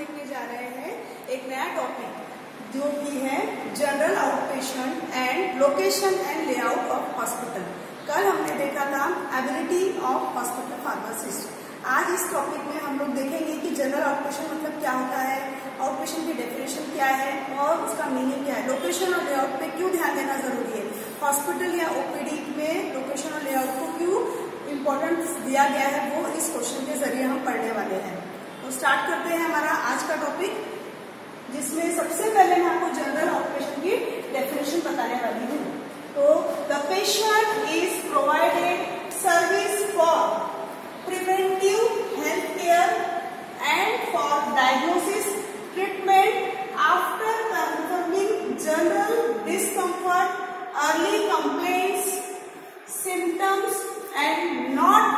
देखने जा रहे हैं, एक नया टॉपिक जो कि है general out patient and location and layout of hospital कल हमने देखा था एबिलिटी ऑफ़ हॉस्पिटल फार्मासिस्ट आज इस टॉपिक में हम लोग देखेंगे कि जनरल आउट मतलब क्या होता है आउट की डेफिनेशन क्या है और उसका मीनिंग क्या है. लोकेशन और लेआउट पे क्यों ध्यान देना ज़रूरी है? हॉस्पिटल या ओपीडी में लोकेशन और लेआउट को क्यों इम्पोर्टेंस दिया गया है वो इस क्वेश्चन के ज़रिए हम पढ़ने वाले हैं. स्टार्ट करते हैं हमारा आज का टॉपिक जिसमें सबसे पहले मैं आपको जनरल ऑपरेशन की डेफिनेशन बताने वाली हूँ। तो the patient is provided service for preventive health care and for diagnosis treatment after confirming general discomfort early complaints symptoms and not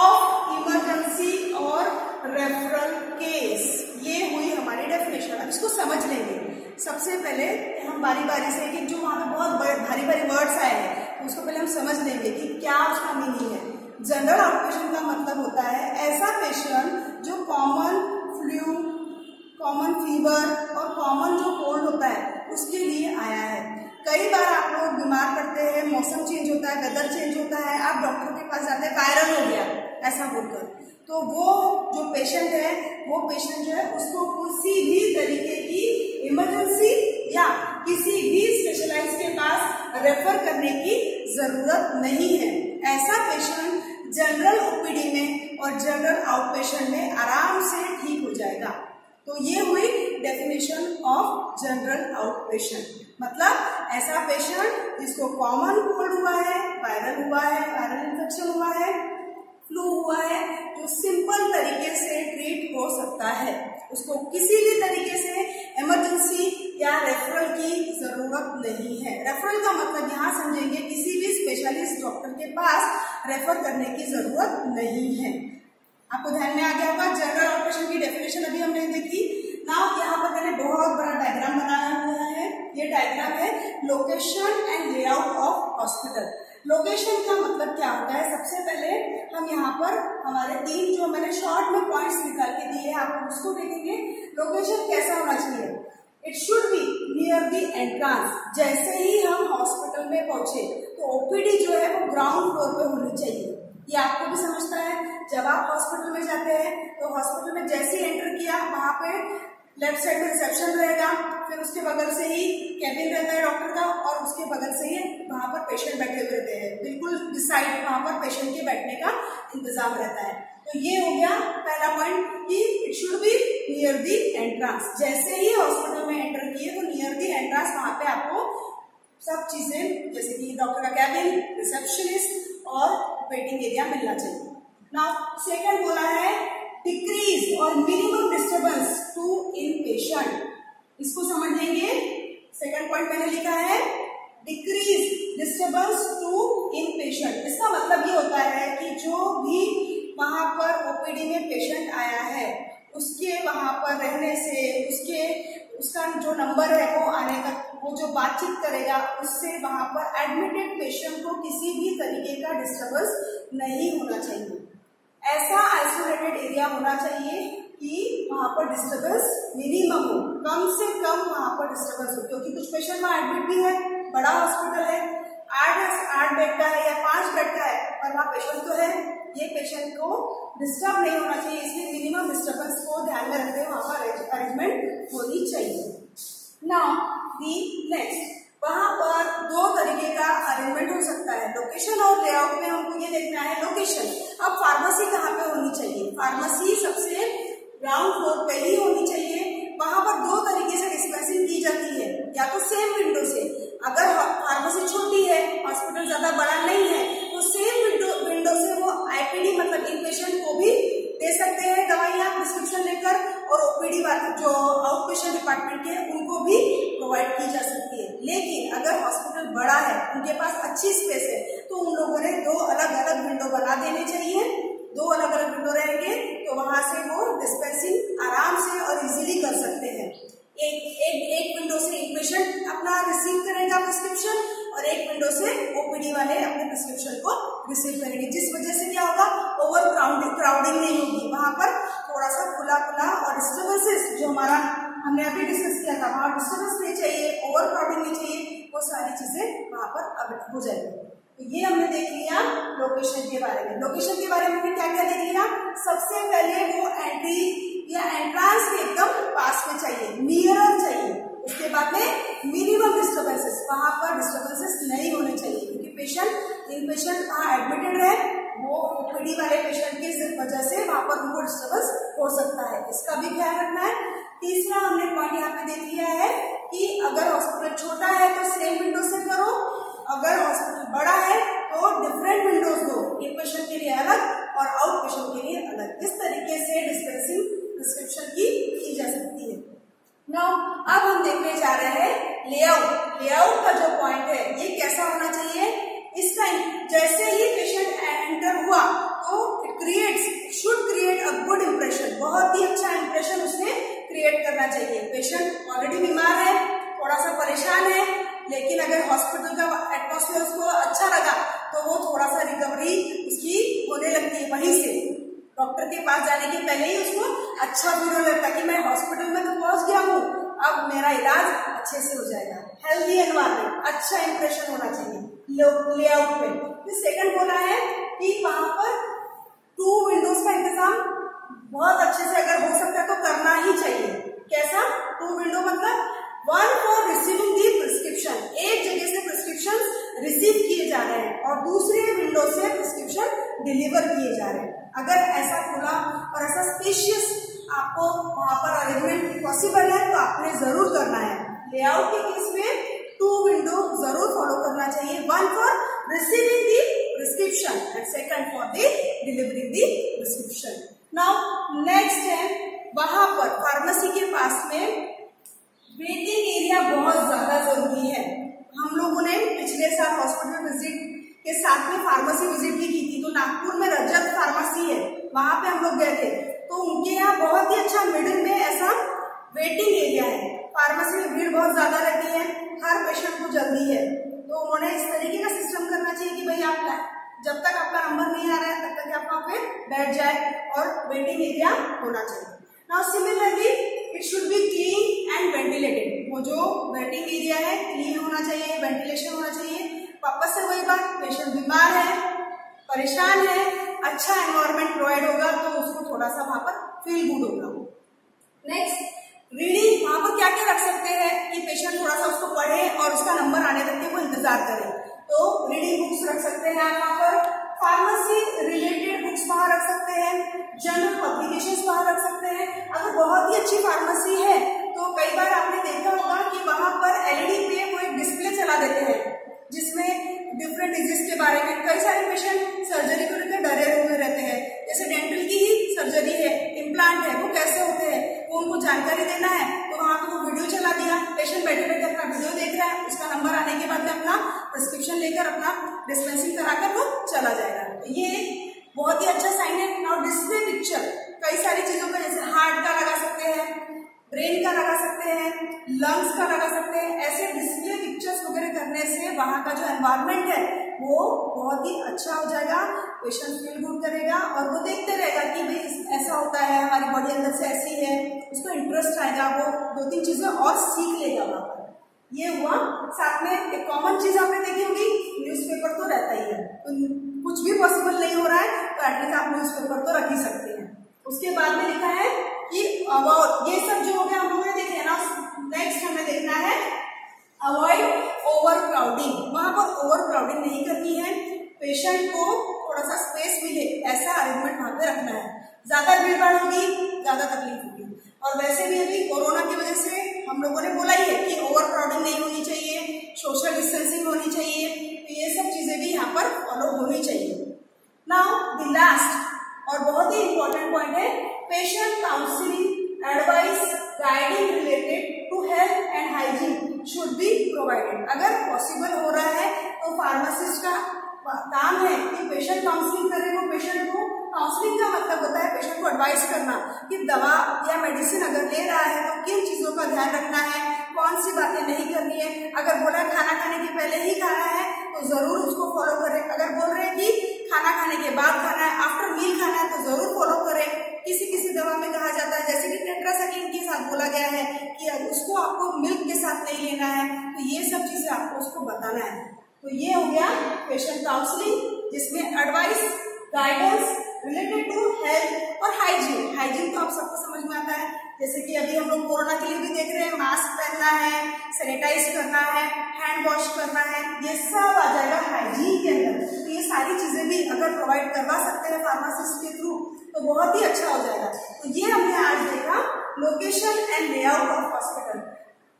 of emergency और रेफरल केस ये हुई हमारी डेफिनेशन अब इसको समझ लेंगे। सबसे पहले हम बारी बारी से कि जो वहाँ पे बहुत भारी भारी वर्ड्स आए हैं तो उसको पहले हम समझ लेंगे कि क्या उसका मीनिंग है। जनरल आउटपेशेंट का मतलब होता है ऐसा पेशेंट जो कॉमन फ्लू कॉमन फीवर और कॉमन जो कोल्ड होता है, उसके लिए आया है। कई बार आप लोग बीमार पड़ते हैं, मौसम चेंज होता है वेदर चेंज होता है, आप डॉक्टर के पास जाते हैं वायरल हो गया, ऐसा बोलकर। तो वो जो पेशेंट है, वो पेशेंट जो है, उसको किसी भी तरीके की इमरजेंसी या किसी भी स्पेशलाइज के पास रेफर करने की ज़रूरत नहीं है। ऐसा पेशेंट जनरल ओपीडी में और जनरल आउट पेशेंट में आराम से ठीक हो जाएगा। तो ये हुई definition of general out patient मतलब ऐसा पेशेंट जिसको कॉमन कोल्ड हुआ है वायरल हुआ है वायरल इन्फेक्शन हुआ है फ्लू हुआ है जो सिंपल तरीके से ट्रीट हो सकता है। उसको किसी भी तरीके से इमरजेंसी या रेफरल की ज़रूरत नहीं है। रेफरल का मतलब यहाँ समझेंगे किसी भी स्पेशलिस्ट डॉक्टर के पास रेफर करने की ज़रूरत नहीं है। आपको ध्यान में आ गया होगा जनरल ऑपरेशन की डेफिनेशन अभी हमने देखी। नाउ यहाँ पर मैंने बहुत बड़ा डायग्राम बनाया हुआ है। ये डायग्राम है location and layout of hospital location का मतलब क्या होता है? सबसे पहले हम यहाँ पर हमारे तीन जो मैंने शॉर्ट में पॉइंट्स निकाल के दिए हैं, आप उसको देखेंगे। लोकेशन कैसा होना चाहिए? It should be near the entrance जैसे ही हम हॉस्पिटल में पहुँचे तो ओपीडी जो है वो ग्राउंड फ्लोर पे होनी चाहिए। ये आपको भी समझता है। जब आप हॉस्पिटल में जाते हैं तो हॉस्पिटल में जैसे ही एंटर किया, वहाँ पे लेफ़्ट साइड में रिसेप्शन रहेगा, फिर उसके बगल से ही कैबिन रहता है डॉक्टर का और उसके बगल से ही वहाँ पर पेशेंट बैठे हुए रहते हैं। बिल्कुल डिसाइड वहाँ पर पेशेंट के बैठने का इंतज़ाम रहता है। तो ये हो गया पहला पॉइंट कि it should be near the entrance जैसे ही हॉस्पिटल में एंटर किए तो नियर दी एंट्रांस वहाँ पे आपको सब चीज़ें, जैसे कि डॉक्टर का कैबिन रिसेप्शनिस्ट और वेटिंग एरिया मिलना चाहिए। नाउ सेकंड बोला है डिक्रीज और minimum disturbance to inpatient इसको समझ लेंगे सेकंड पॉइंट मैंने लिखा है decrease disturbance to inpatient इसका मतलब ये होता है कि जो भी वहाँ पर ओपीडी में पेशेंट आया है, उसके वहाँ पर रहने से, उसके, उसका जो नंबर है वो आने तक वो जो बातचीत करेगा, उससे वहाँ पर एडमिटेड पेशेंट को किसी भी तरीके का डिस्टर्बेंस नहीं होना चाहिए। ऐसा आइसोलेटेड एरिया होना चाहिए कि वहाँ पर डिस्टर्बेंस मिनिमम हो। कम से कम वहाँ पर डिस्टर्बेंस हो, क्योंकि कुछ पेशेंट वहाँ एडमिट भी है, बड़ा हॉस्पिटल है, आठ आठ बेड का है या पाँच बेड का है, पर वहाँ पेशेंट तो है। ये पेशेंट को डिस्टर्ब नहीं होना चाहिए, इसलिए मिनिमम डिस्टर्बेंस को ध्यान में रखते हुए वहाँ पर अरेंजमेंट होनी चाहिए। नाउ दी नेक्स्ट वहाँ पर दो तरीके का अरेंजमेंट हो सकता है। लोकेशन और लेआउट में हमको ये देखना है लोकेशन अब फार्मेसी कहाँ पे होनी चाहिए? फार्मेसी सबसे ग्राउंड फ्लोर पे ही होनी चाहिए। वहाँ पर दो तरीके से डिस्पेंसिंग की जाती है। या तो सेम विंडो से। अगर फार्मेसी छोटी है हॉस्पिटल ज़्यादा बड़ा नहीं है तो सेम विंडो विंडो से वो आईपीडी मतलब इन पेशेंट को भी दे सकते हैं दवाइयाँ प्रिस्क्रिप्शन लेकर। और ओपीडी जो आउट पेशेंट डिपार्टमेंट के उनको भी प्रोवाइड की जा सकती है। लेकिन अगर हॉस्पिटल बड़ा है, उनके पास अच्छी स्पेस है तो उन लोगों ने दो अलग अलग विंडो बना देने चाहिए। दो अलग अलग विंडो रहेंगे तो वहाँ से वो डिस्पेंसिंग आराम से और इजीली कर सकते हैं। एक एक एक विंडो से एक पेशेंट अपना रिसीव करेगा प्रिस्क्रिप्शन और एक विंडो से ओपीडी वाले अपने प्रिस्क्रिप्शन को रिसीव करेंगे। जिस वजह से क्या होगा ओवर क्राउडिंग क्राउडिंग नहीं होगी। वहाँ पर थोड़ा सा खुला खुला और डिस्टर्बेंसेस जो हमारा, हमने अभी डिस्कस किया था, वहाँ डिस्टर्बेंस नहीं चाहिए ओवर क्राउडिंग नहीं चाहिए, वो सारी चीज़ें वहाँ पर हो जाएगी। तो ये हमने देख लिया लोकेशन के बारे में। लोकेशन के बारे में हमने क्या क्या देख लिया? सबसे पहले वो एंट्री या एंट्रांस के एकदम पास में चाहिए नियरर चाहिए। उसके बाद में मिनिमम डिस्टर्बेंसेस वहाँ पर डिस्टर्बेंसेस नहीं होने चाहिए, क्योंकि पेशेंट इन पेशेंट वहाँ एडमिटेड है, वो ओपीडी वाले पेशेंट की वजह से वहाँ पर उनको डिस्टर्बेंस हो सकता है। इसका भी ख्याल रखना है। तीसरा हमने पॉइंट यहाँ पे देख लिया है कि अगर हॉस्पिटल छोटा है तो सेम विंडो से करो अगर हॉस्पिटल बड़ा है तो डिफरेंट विंडोज़ दो। इन पेशेंट के लिए अलग और आउट पेशेंट के लिए अलग। इस तरीके से डिस्पेंसिंग प्रिस्क्रिप्शन की की जा सकती है। नाउ अब हम देखने जा रहे हैं लेआउट लेआउट का जो पॉइंट है, ये कैसा होना चाहिए? इस टाइम जैसे ही पेशेंट एंटर हुआ तो it creates should create a good impression बहुत ही अच्छा इम्प्रेशन उसने क्रिएट करना चाहिए। पेशेंट ऑलरेडी बीमार है, थोड़ा सा परेशान है लेकिन अगर हॉस्पिटल का एटमोसफियर उसको अच्छा लगा तो वो थोड़ा सा रिकवरी उसकी होने लगती है। वहीं से डॉक्टर के पास जाने के पहले ही उसको अच्छा फील होने लगता कि मैं हॉस्पिटल में तो पहुँच गया हूँ, अब मेरा इलाज अच्छे से हो जाएगा। हेल्दी एनवायरमेंट अच्छा इंप्रेशन होना चाहिए। लेआउट पे। फिर सेकंड बोला है कि वहाँ पर टू विंडोज़ का इंतज़ाम बहुत अच्छे से अगर हो सकता है तो करना ही चाहिए। कैसा? टू विंडो मतलब one for receiving the prescription एक जगह से प्रिस्क्रिप्शन रिसीव किए जा रहे हैं और दूसरे विंडो से प्रिस्क्रिप्शन डिलीवर किए जा रहे हैं। अगर ऐसा खुला और ऐसा स्पेशियस आपको वहाँ पर अरेंजमेंट पॉसिबल है तो आपने ज़रूर करना है। लेआउट के केस में टू विंडो ज़रूर फॉलो करना चाहिए। One for receiving the prescription and second for the delivering the prescription now next है, वहाँ पर फार्मेसी के पास में वेटिंग एरिया बहुत ज़्यादा ज़रूरी है। हम लोगों ने पिछले साल हॉस्पिटल विज़िट के साथ में फार्मेसी विज़िट भी की थी तो नागपुर में रजत फार्मेसी है, वहाँ पे हम लोग गए थे। तो उनके यहाँ बहुत ही अच्छा मिडिल में ऐसा वेटिंग एरिया है। फार्मेसी में भीड़ बहुत ज़्यादा रहती है, हर पेशेंट को जल्दी है। तो उन्होंने इस तरीके का सिस्टम करना चाहिए कि भाई आप जब तक आपका नंबर नहीं आ रहा है, तब तक आप वहाँ पे बैठ जाए और वेटिंग एरिया होना चाहिए। Now similarly it should be clean and ventilated वो जो वेटिंग एरिया है क्लीन होना चाहिए वेंटिलेशन होना चाहिए। वापस से वही बात पेशेंट बीमार है, परेशान है अच्छा एनवायरमेंट प्रोवाइड होगा तो उसको थोड़ा सा वहाँ पर फील गुड होगा। नेक्स्ट रीडिंग वहाँ पर क्या क्या रख सकते हैं कि पेशेंट थोड़ा सा उसको पढ़े और उसका नंबर आने तक के वो इंतज़ार करे। तो रीडिंग बुक्स रख सकते हैं आप वहाँ पर। फार्मेसी रिलेटेड बुक्स वहाँ रख सकते हैं। जनरल वहाँ रख सकते हैं। अगर बहुत ही अच्छी फार्मेसी है तो कई बार आपने देखा होगा कि वहाँ पर एलईडी पे वो एक डिस्प्ले चला देते हैं, जिसमें डिफरेंट डिज़ीज़ के बारे में कई सारे पेशेंट सर्जरी को लेकर डरे हुए रहते हैं। जैसे डेंटल की ही सर्जरी है इम्प्लांट है, वो कैसे होते हैं, वो उनको जानकारी देना है तो वहाँ पर वो वीडियो चला दिया। पेशेंट बैठे बैठे अपना वीडियो देख रहा है, उसका नंबर आने के बाद में अपना प्रिस्क्रिप्शन लेकर अपना डिस्पेंसिंग कराकर वो चला जाएगा। तो ये बहुत ही अच्छा साइन है। नाउ डिस्प्ले पिक्चर कई सारी चीज़ों का जैसे हार्ट का लगा सकते हैं ब्रेन का लगा सकते हैं लंग्स का लगा सकते हैं, ऐसे डिस्प्ले पिक्चर्स वगैरह करने से वहाँ का जो एनवायरमेंट है, वो बहुत ही अच्छा हो जाएगा पेशेंट फील गुड करेगा और वो देखते रहेगा कि भाई ऐसा होता है, हमारी बॉडी अंदर से ऐसी है, उसको इंटरेस्ट आएगा, वो दो तीन चीज़ें और सीख लेगा वहाँ पर। ये हुआ, साथ में एक कॉमन चीज़ आपने देखी होगी न्यूज़पेपर तो रहता ही है। तो कुछ भी पॉसिबल नहीं हो रहा है तो एटलीस्ट आप न्यूज़पेपर तो रख ही सकते हैं। उसके बाद में लिखा है कि अबाउट ये सब जो हो गया हम लोगों ने देखे ना नेक्स्ट हमें देखना है अवॉइड ओवर क्राउडिंग वहाँ पर ओवर क्राउडिंग नहीं करनी है। पेशेंट को थोड़ा सा स्पेस मिले, ऐसा अरेंजमेंट वहाँ पे रखना है। ज़्यादा भीड़ भाड़ होगी, ज़्यादा तकलीफ़ होगी। और वैसे भी अभी कोरोना की वजह से हम लोगों ने बोला ही है कि ओवर क्राउडिंग नहीं होनी चाहिए सोशल डिस्टेंसिंग होनी चाहिए तो ये सब चीज़ें भी यहाँ पर फॉलो होनी चाहिए। नाउ द लास्ट और बहुत ही इंपॉर्टेंट पॉइंट है patient counselling advice guiding related to health and hygiene should be provided अगर पॉसिबल हो रहा है तो फार्मासिस्ट का काम है कि पेशेंट काउंसलिंग करे, वो पेशेंट को काउंसलिंग का मतलब होता है पेशेंट को एडवाइस करना कि दवा या मेडिसिन अगर ले रहा है तो किन चीज़ों का ध्यान रखना है, कौन सी बातें नहीं करनी है। अगर बोला खाना खाने के पहले ही खाना है तो ज़रूर उसको फॉलो करें अगर बोल रहे हैं कि खाना खाने के बाद खाना है आफ्टर मील खाना है तो ज़रूर फॉलो करें किसी किसी दवा में कहा जाता है जैसे कि गया है कि उसको आपको मिल्क के साथ नहीं लेना है तो ये सब चीज़ें बताना है। तो ये हो गया पेशेंट काउंसलिंग जिसमें advice guidance related to health और हाइजीन हाइजीन तो आप सबको समझ में आता है। जैसे कि अभी हम लोग कोरोना के लिए भी देख रहे हैं मास्क पहनना है सैनिटाइज करना है हैंड वॉश करना है, ये सब आ जाएगा हाइजीन के अंदर। तो ये सारी चीज़ें भी अगर प्रोवाइड करवा सकते हैं फार्मासिस्ट के थ्रू तो बहुत ही अच्छा हो जाएगा। तो ये हमने आज देखा location and layout of hospital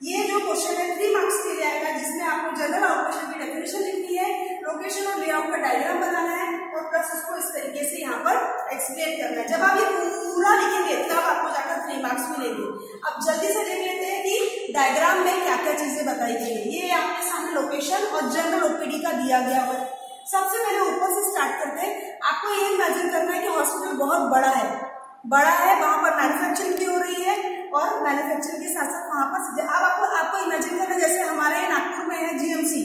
ये जो क्वेश्चन है थ्री मार्क्स के लिए आएगा, जिसमें आपको जनरल ऑपरेशन की डेफिनेशन लिखनी है लोकेशन और लेआउट का डायग्राम बनाना है और प्लस उसको इस तरीके से यहाँ पर एक्सप्लेन करना है। जब आप ये पूरा लिखेंगे, तब आपको जाकर थ्री मार्क्स मिलेंगे। अब जल्दी से देख लेते हैं कि डायग्राम में क्या क्या चीज़ें बताई गई है। ये आपके सामने लोकेशन और जनरल ओपीडी का दिया गया हुआ सबसे पहले ऊपर से स्टार्ट करते हैं। आपको ये इमेजिन करना है कि हॉस्पिटल बहुत बड़ा है। बड़ा है, वहाँ पर मैन्युफैक्चरिंग भी हो रही है और मैन्युफैक्चरिंग के साथ साथ वहाँ पर अब आपको आपको इमेजिन करना जैसे हमारे नागपुर में है जीएमसी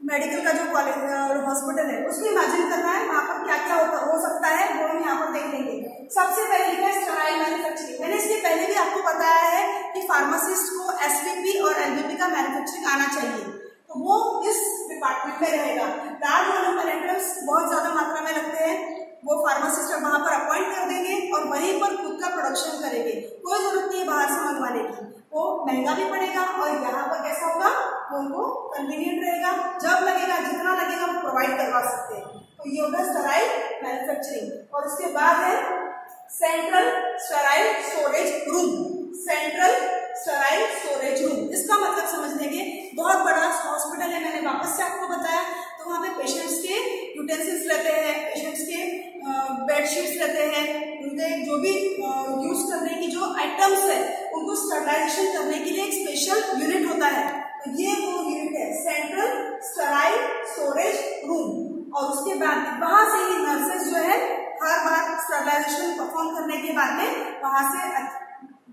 मेडिकल का जो कॉलेज हॉस्पिटल है उसको इमेजिन करना है वहाँ पर क्या क्या हो, हो सकता है वो हम यहाँ पर देख लेंगे। सबसे पहले लिखा है स्टराइल मैन्युफैक्चरिंग मैंने इसके पहले भी आपको बताया है कि फार्मासिस्ट को एसपीपी और एलबीपी का मैन्युफैक्चरिंग आना चाहिए। तो वो इस डिपार्टमेंट में रहेगा। लार्ज वॉल्यूम पेरेंटल्स बहुत ज़्यादा मात्रा में लगते हैं। वो फार्मासिस्ट वहाँ पर अपॉइंट कर देंगे और वहीं पर खुद का प्रोडक्शन करेंगे। कोई ज़रूरत नहीं है बाहर से मंगवाने की। वो महँगा भी पड़ेगा और यहाँ पर कैसा होगा? वो उनको कन्वीनियंट रहेगा। जब लगेगा, जितना लगेगा वो प्रोवाइड करवा सकते हैं। तो ये होगा स्टराइल मैन्युफैक्चरिंग और उसके बाद है central sterile storage room central sterile storage room इसका मतलब समझ लेंगे, बहुत बड़ा हॉस्पिटल है, मैंने वापस से आपको बताया। तो वहाँ पे पेशेंट्स के यूटेंसिल्स रहते हैं बेडशीट्स रहते हैं, उनके जो भी यूज़ करने की जो आइटम्स है, उनको स्टरलाइजेशन करने के लिए एक स्पेशल यूनिट होता है। तो ये वो यूनिट है सेंट्रल स्टराइल स्टोरेज रूम और उसके बाद वहाँ से ही नर्सेज जो है, हर बार स्टरलाइजेशन परफॉर्म करने के बाद में वहाँ से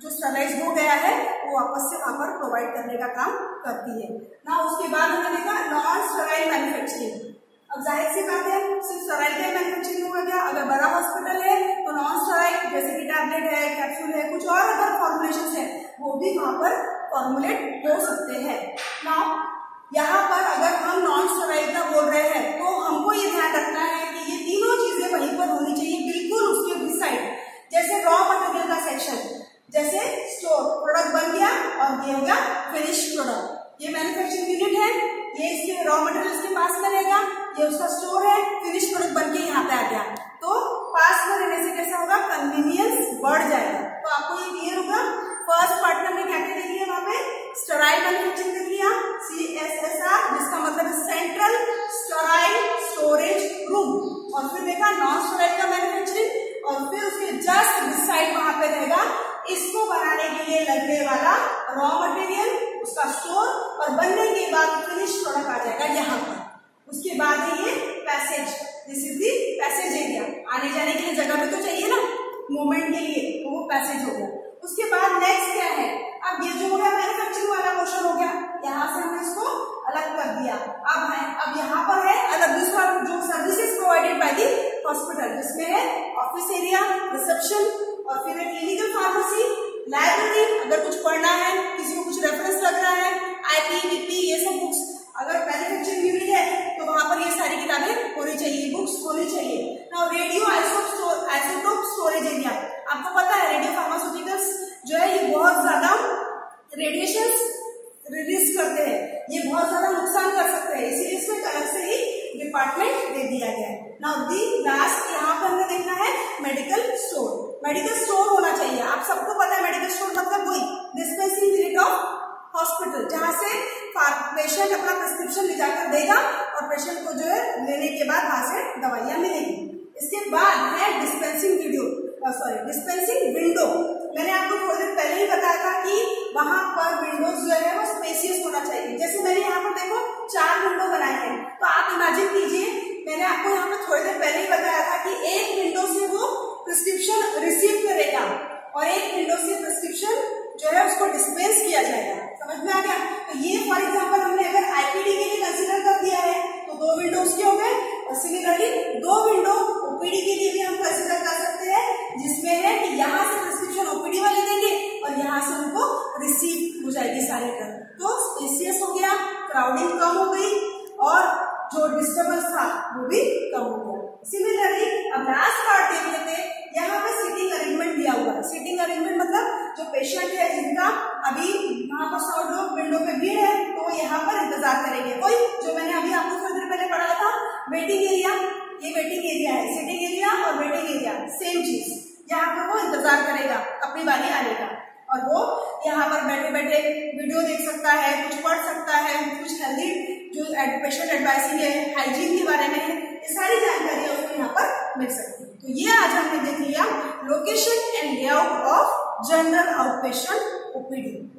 जो स्टरलाइज हो गया है, वो वापस से वहाँ पर प्रोवाइड करने का काम करती है। ना उसके बाद हमने देखा नॉन फॉर्मुलेट हो सकते हैं। नाउ यहाँ पर अगर हम नॉन स्टराइल का बोल रहे हैं तो हमको ये ध्यान रखना है कि ये तीनों चीज़ें वहीं पर होनी चाहिए, बिल्कुल उसके भी साइड जैसे रॉ मटेरियल का सेक्शन जैसे स्टोर प्रोडक्ट बन गया और ये हो गया फिनिश प्रोडक्ट ये मैन्युफैक्चरिंग यूनिट है, ये इसके रॉ मटेरियल इसके पास में रहेगा ये उसका स्टोर है फिनिश प्रोडक्ट बन के यहाँ पे आ गया। तो पास में रहने से कैसा होगा? कन्वीनियंस बढ़ जाएगा तो आपको ये क्लियर होगा फ़र्स्ट पार्ट में हमने क्या क्या देख लिया वहाँ पे स्टराइल मैन्युफैक्चरिंग देख लिया सी एस एस आर जिसका मतलब है सेंट्रल स्टराइल स्टोरेज रूम और फिर देखा नॉन स्टोराइल का मैन्युफैक्चरिंग और फिर उसके जस्ट डिसाइड वहाँ पे रहेगा इसको बनाने के लिए लगने वाला रॉ मटेरियल उसका स्टोर और बनने के बाद फिनिश प्रोडक्ट आ जाएगा यहाँ पर उसके बाद है ये passage this is the passage area आने जाने के लिए जगह भी तो चाहिए ना? मूवमेंट के लिए तो वो पैसेज हो गया। उसके बाद नेक्स्ट क्या है? अब ये जो हो गया मैन्युफैक्चरिंग वाला क्वेश्चन हो गया। यहाँ से हमने इसको अलग कर दिया। अब है, अब यहाँ पर है, अलग दूसरा जो services provided by the hospital जिसमें है ऑफ़िस एरिया रिसेप्शन और फिर है क्लिनिकल फार्मेसी लाइब्रेरी अगर कुछ पढ़ना है, किसी को कुछ रेफरेंस रहा है आईपी बीपी ये सब बुक्स अगर मैन्युफैक्चरिंग यूनिट है तो वहाँ पर ये सारी किताबें होनी चाहिए बुक्स होनी चाहिए now radioisotope storage area आपको पता है रेडियो फार्मास्यूटिकल्स जो है ये बहुत ज़्यादा रेडिएशन रिलीज़ करते हैं ये बहुत ज़्यादा नुकसान कर सकते हैं इसीलिए इसमें अलग से ही डिपार्टमेंट दे दिया गया है नाउ दी लास्ट यहाँ पर हमें देखना है मेडिकल स्टोर मेडिकल स्टोर होना चाहिए आप सबको पता है मेडिकल स्टोर मतलब वही डिस्पेंसिंग यूनिट ऑफ़ हॉस्पिटल जहाँ से पेशेंट अपना प्रिस्क्रिप्शन ले जाकर देगा और पेशेंट को जो है लेने के बाद वहाँ से दवाइयाँ मिलेंगी। इसके बाद है dispensing video sorry dispensing window मैंने आपको थोड़ी देर पहले ही बताया था कि वहाँ पर विंडोज़ जो है वो स्पेसियस होना चाहिए। जैसे मैंने यहाँ पर देखो चार विंडो बनाए हैं। तो आप इमेजिन कीजिए, मैंने आपको यहाँ पर थोड़ी देर पहले ही बताया था कि एक विंडो से वो प्रिस्क्रिप्शन रिसीव करेगा और एक विंडो से प्रिस्क्रिप्शन जो है उसको डिस्पेंस किया जाएगा। समझ में आ गया? तो ये फॉर एग्ज़ाम्पल हमने अगर हमने देख लिया लोकेशन एंड